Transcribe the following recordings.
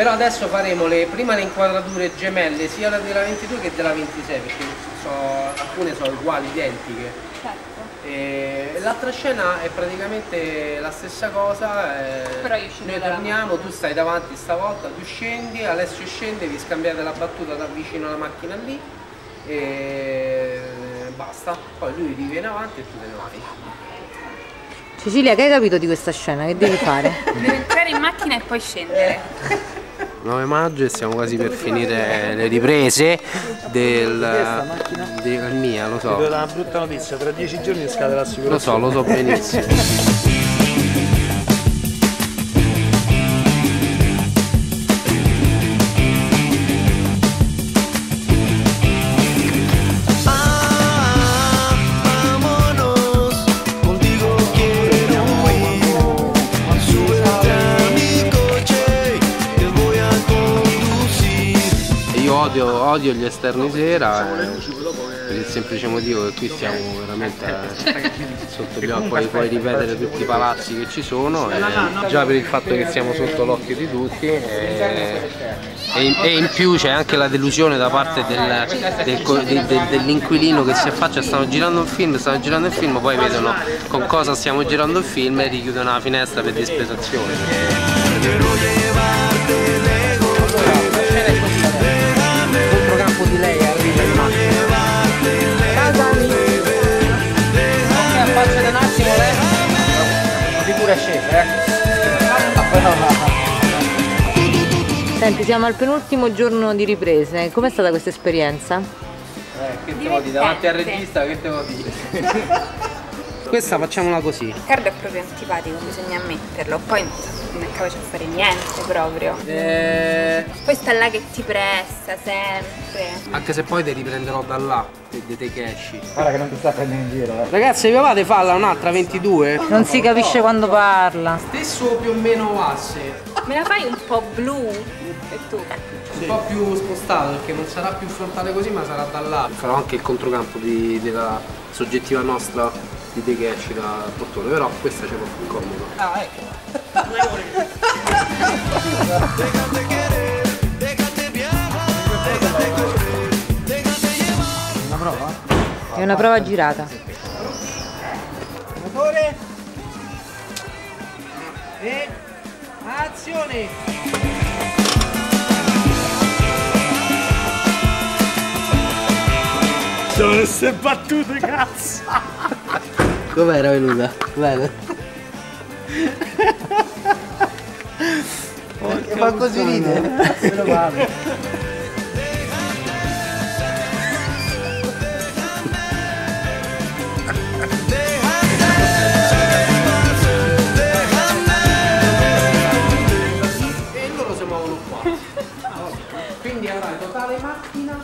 Però adesso faremo le, prima le inquadrature gemelle sia della 22 che della 26 perché so, alcune sono uguali, identiche. Certo. L'altra scena è praticamente la stessa cosa, eh, Però io scendo noi torniamo, tu stai davanti stavolta, tu scendi, Alessio scende, vi scambiate la battuta da vicino alla macchina lì e basta, poi lui riviene avanti e tu te ne vai. Cecilia, che hai capito di questa scena? Che devi fare? Devo entrare in macchina e poi scendere. 9 maggio e siamo quasi per finire le riprese del, del mia, lo Ti do so, una brutta notizia, tra dieci giorni scade l'assicurazione. lo so, lo so benissimo. Odio, odio gli esterni sera eh, per il semplice motivo che qui stiamo veramente eh, sotto gli occhi, puoi, puoi ripetere tutti i palazzi che ci sono, e già per il fatto che siamo sotto l'occhio di tutti e, e in, più c'è anche la delusione da parte del- del co- de- de- dell'inquilino che si affaccia, stanno girando un film, stanno girando il film, poi vedono con cosa stiamo girando il film e richiudono la finestra per disprezzazione. Di lei arriva in macchina. Casani. Ok, affacciate un attimo lei. Così pure è scesa, eh. Senti, siamo al penultimo giorno di riprese. Com'è stata questa esperienza? Eh, che te vuoi dire? Davanti al regista che te vuoi dire? Questa facciamola così. Riccardo è proprio antipatico, bisogna ammetterlo. Poi non è capace a fare niente proprio. Eh, Poi sta là che ti pressa sempre. anche se poi ti riprenderò da là, te, te che esci. Guarda che non ti sta prendendo in giro, eh. Ragazzi, vi va di farla un'altra 22? Non si capisce quando parla. Stesso più o meno asse, Me la fai un po' blu? E tu? un po' più spostato perché non sarà più frontale così ma sarà da là. Farò anche il controcampo di- della soggettiva nostra di te che esci dal portone, però questa c'è più comodo. Ah, ecco. È una prova girata. Motore. E azione. Sono queste battute, cazzo! Com'era venuta? Bene. Ma così ride. E loro si muovono qua. Quindi avrai totale macchina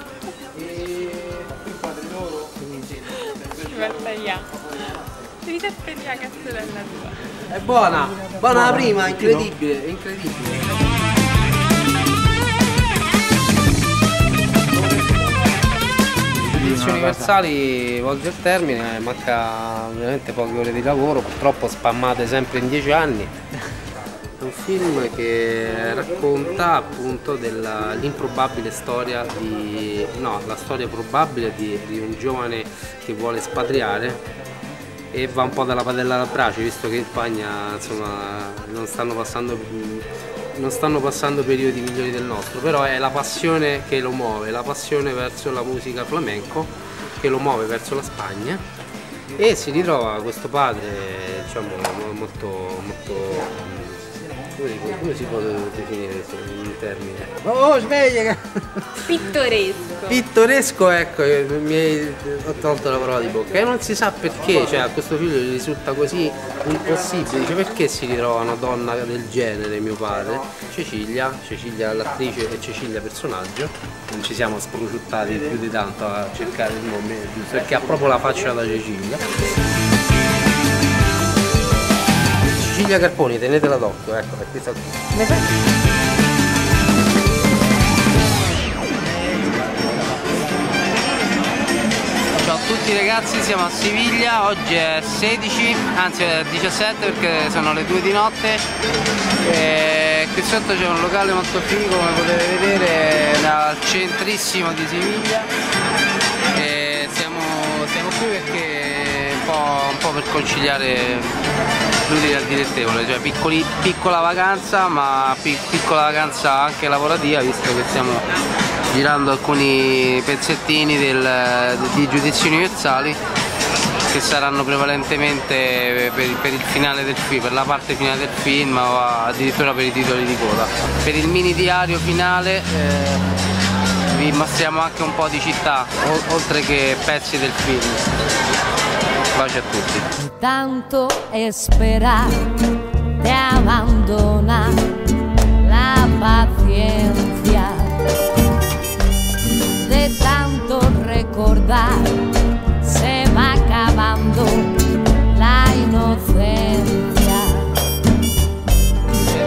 e qui quadri loro. Quindi Dire la castellella tua. È buona, buona la prima, incredibile, incredibile. Edizioni universali volge al termine, manca veramente poche ore di lavoro, purtroppo spammate sempre in dieci anni. È un film che racconta appunto dell'improbabile storia di. no, la storia probabile di, di un giovane che vuole espatriare e va un po' dalla padella alla brace visto che in Spagna insomma non stanno passando non stanno passando periodi migliori del nostro. Però è la passione che lo muove la passione verso la musica flamenco che lo muove verso la Spagna. E si ritrova questo padre diciamo mo- molto molto come, come si può definire un termine? Oh, sveglia! Pittoresco. Pittoresco, ecco, eh, mi hai ho tolto la parola di bocca e non si sa perché, cioè a questo figlio gli risulta così impossibile, dice perché si ritrova una donna del genere mio padre? Cecilia, Cecilia l'attrice e Cecilia personaggio, non ci siamo sprociuttati più di tanto a cercare il nome giusto, perché ha proprio la faccia da Cecilia. Cecilia Carponi, tenetela d'occhio, ecco, è questa qui. Ciao a tutti ragazzi, siamo a Siviglia, oggi è 16, anzi è 17 perché sono le 2 di notte. E qui sotto c'è un locale molto figo come potete vedere è al centrissimo di Siviglia. E siamo, siamo qui perché po', un po' per conciliare l'utile al dilettevole, cioè piccoli- piccola vacanza ma pi- piccola vacanza anche lavorativa visto che stiamo girando alcuni pezzettini del- di giudizi universali che saranno prevalentemente per, per il finale del film, per la parte finale del film o addirittura per i titoli di coda. Per il mini diario finale eh, vi mostriamo anche un po' di città, oltre che pezzi del film. Baci a tutti. tanto esperar te abandona la paciencia de tanto recordar se va acabando la inocencia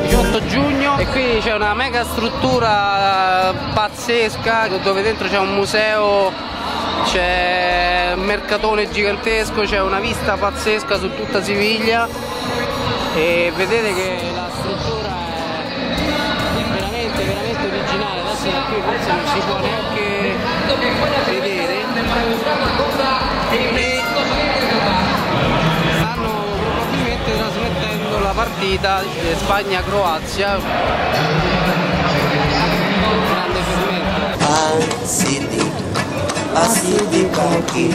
18 giugno e qui c'è una mega struttura eh, pazzesca dove dentro c'è un museo, c'è un mercatone gigantesco, c'è una vista pazzesca su tutta Siviglia. E vedete che la struttura è veramente veramente originale, adesso da qui forse non si può neanche vedere. E stanno probabilmente trasmettendo la partita Spagna-Croazia Man City, a city cocky.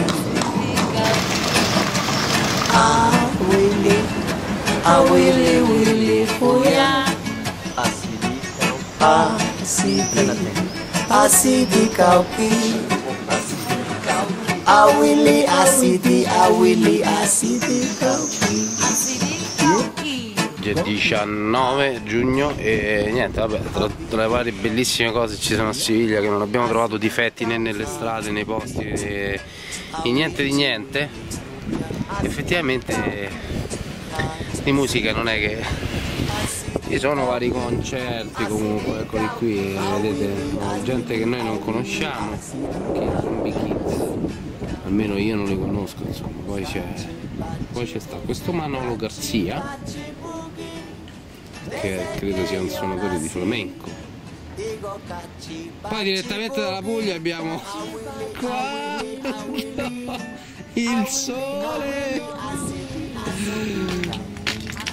Ah, Willy, ah, Willy, Willy, Fuya. A a city, a city cocky. A Willy, a city, a Willy, a city cocky. Oggi è 19 giugno e niente, vabbè, tra, tra le varie bellissime cose ci sono a Siviglia che non abbiamo trovato difetti né nelle strade, nei posti, né in niente di niente. Effettivamente di musica non è che ci sono vari concerti comunque, eccoli qui, vedete, gente che noi non conosciamo, che zombie kids, almeno io non li conosco, insomma, poi c'è poi c'è sta questo Manolo Garzia che credo sia un suonatore di flamenco. Poi direttamente dalla Puglia abbiamo qua il sole.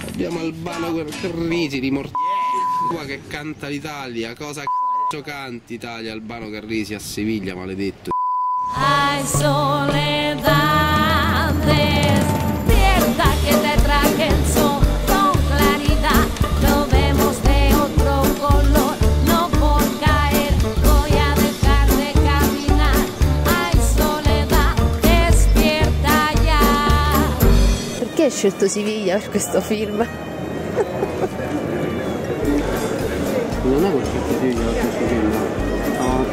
Abbiamo Albano Carrisi di Mort qua che canta l'Italia, cosa c***o canti Italia Albano Carrisi a Siviglia, maledetto. Hay soledades, scelto Siviglia per questo film? Non è questo film, è questo film. No.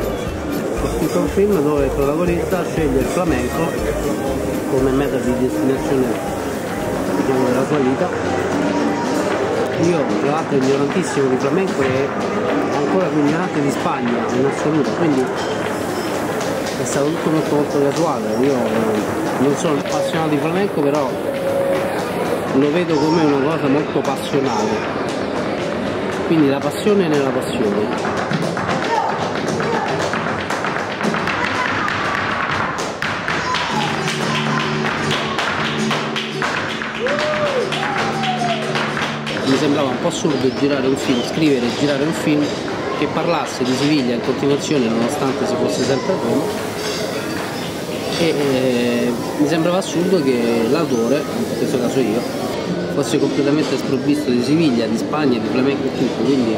Ho scritto un film dove il protagonista sceglie il flamenco come meta di destinazione diciamo, della sua vita. Io tra l'altro ignorantissimo di flamenco e ancora più ignorante di Spagna in assoluto, quindi è stato tutto molto molto casuale. Io non sono appassionato di flamenco però lo vedo come una cosa molto passionale. Quindi la passione nella passione. Mi sembrava un po' assurdo girare un film, scrivere e girare un film che parlasse di Siviglia in continuazione nonostante si fosse sempre a Roma e eh, mi sembrava assurdo che l'autore, in questo caso io, fosse completamente sprovvisto di Siviglia, di Spagna, di flamenco e tutto, quindi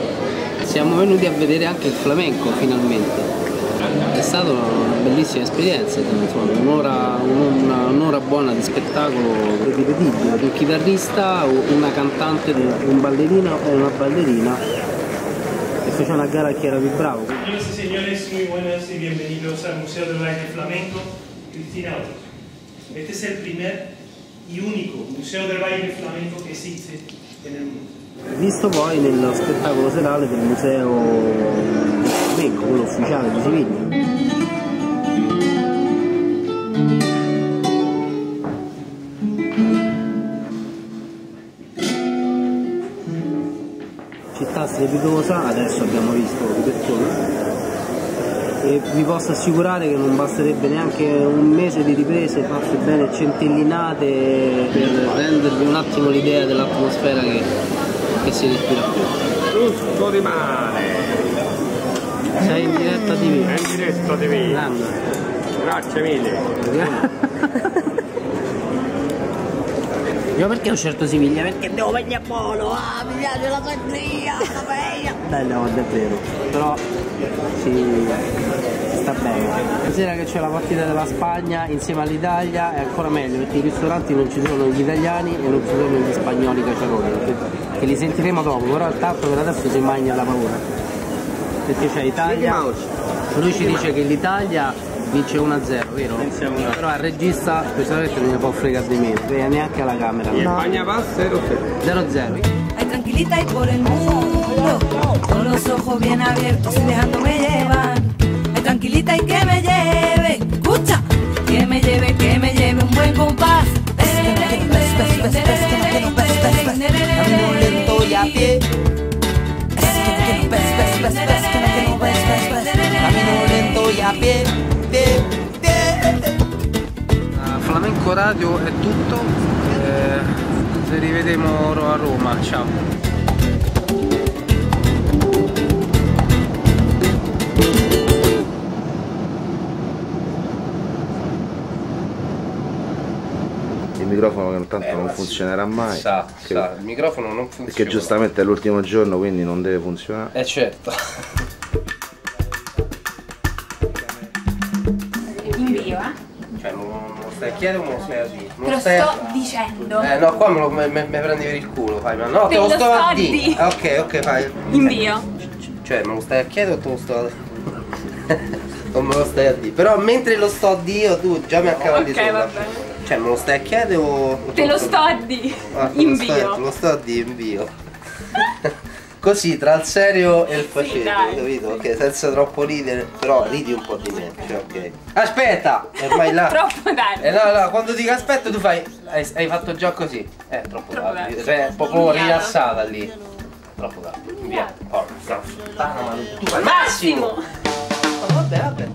siamo venuti a vedere anche il flamenco finalmente. È stata una bellissima esperienza, un'ora, un'ora buona di spettacolo ripetibile, un chitarrista, una cantante, un ballerino e una ballerina e fece una gara a chi era più bravo. Señoras y señores, muy buenas y bienvenidos al Museo del Baile Flamenco Cristina. Este es el primer y único Museo del Baile Flamenco que existe en el mundo. Visto poi nello spettacolo serale del museo flamenco, quello ufficiale di Siviglia. città strepitosa, adesso abbiamo visto di persona e vi posso assicurare che non basterebbe neanche un mese di riprese fatte bene centellinate per rendervi un attimo l'idea dell'atmosfera che, che si respira qui. Tutto rimane. Sei in diretta TV. È in diretta TV. Grande. Grazie mille. Io perché ho scelto Siviglia? Perché devo venire a Polo, ah mi piace la Sardegna, la paella! Bella, guarda, è vero, però bene. Stasera che c'è la partita della Spagna insieme all'Italia è ancora meglio perché i ristoranti non ci sono gli italiani e non ci sono gli spagnoli caciaroni, che, che li sentiremo dopo, però intanto per adesso si mangia la paura. Perché c'è Italia, lui ci dice che l'Italia vince 1-0, vero? Però al regista specialmente non ne può fregare di meno, e neanche alla camera. Y España va 0-0. 0-0. Ay, tranquilita y por el mundo, con los ojos bien abiertos y dejándome llevar. Tranquilita y que me lleve, escucha, que me lleve, que me lleve un buen compás. Lento y a pie. Camino lento y a pie, Flamenco Radio è tutto, eh, ci rivedremo a Roma, ciao. Microfono che tanto non funzionerà mai. Sa, Che- sa, il microfono non funziona. Perché giustamente è l'ultimo giorno quindi non deve funzionare. Eh certo. Invio, eh? Cioè, non, non lo stai a chiedere o me lo stai a dire? Te lo sto dicendo. Eh no, qua me, lo, me, me- me prendi per il culo, fai, ma no, te, Te lo lo sto a a dire. Ah, Ok, ok, fai. Invio. Cioè, me lo stai a chiedere o te lo sto a Non me lo stai a dire. Però mentre lo sto a dire tu già mi accavalli Ok, sopra. va bene. Cioè, me lo stai a chiedere o... Te lo sto a dire. Ah, Invio. Te lo sto a dire, invio. Così, tra il serio e il facile, dai. capito? Ok, senza troppo ridere, però ridi un po' di me, cioè, ok. Aspetta! È ormai là. Troppo tardi. Eh no, no, quando dico aspetta tu fai. Hai, hai fatto già così. Eh, troppo, Troppo tardi. tardi. Cioè, proprio rilassata lì. Troppo tardi. Via. Porca puttana, ma massimo! Oh, vabbè, vabbè.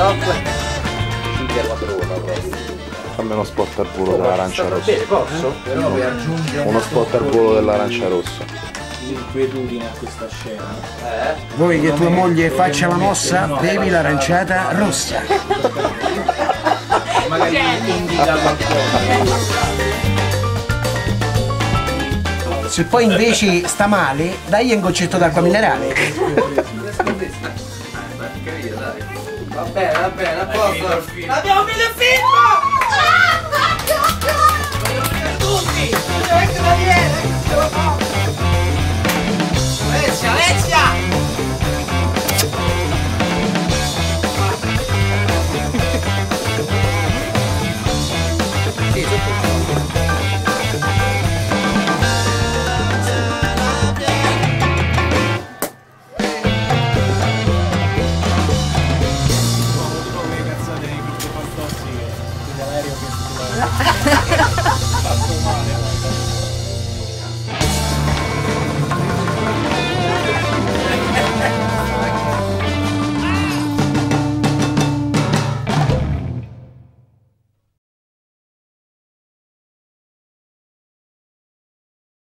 Stop. Cinghia la prova proprio. Fammi uno spot al volo dell'arancia rossa. Bene, posso? Però per aggiungere Uno spot al volo dell'arancia rossa. l'inquietudine a questa scena. Eh? Vuoi che tua moglie faccia la mossa? Bevi l'aranciata rossa. Magari indica qualcosa. Se poi invece sta male, dai un goccetto d'acqua minerale. bene, va bene, a posto. Abbiamo finito il film! Ah! Tutti! Dovete!